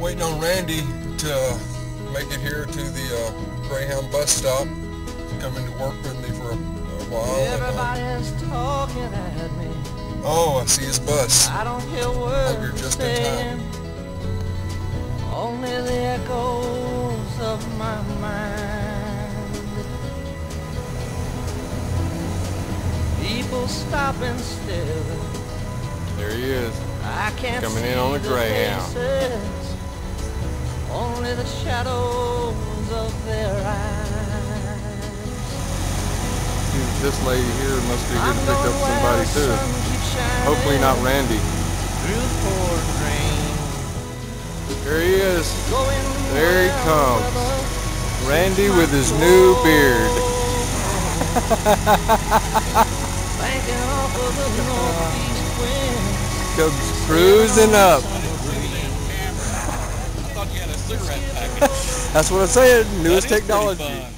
waiting on Randy to make it here to the uh, Greyhound bus stop. He's coming to work with me for a, a while. and, uh, talking at me. oh, I see his bus. I don't hear words you're just in saying. Only the echoes of my mind. People stopping still. There he is. I can't Coming see in on a the Greyhound. Faces, only the shadows of their eyes. Dude, This lady here must be here I'm to pick up somebody too. sun keeps shining Hopefully not Randy. Through the pouring rain. There he is. There he comes. Randy with his new beard. Banking off of the northeast wind. Comes cruising up. Cigarette package. That's what I'm saying. Newest technology.